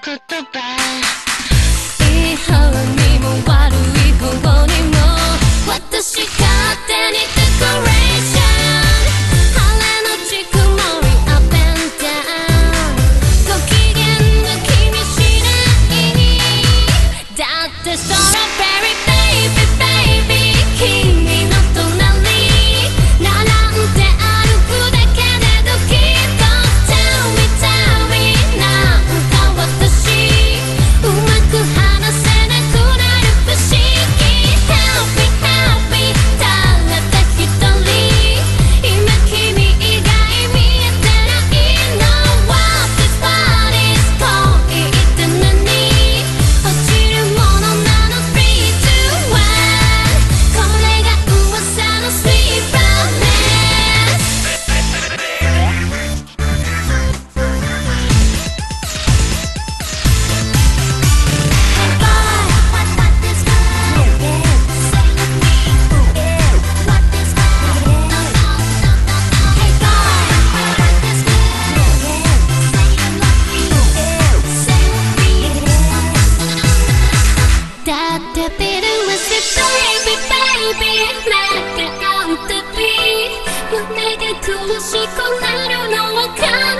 cook the bag. ってビルはせ baby 가なんあんた be 胸が苦しくなるのわかる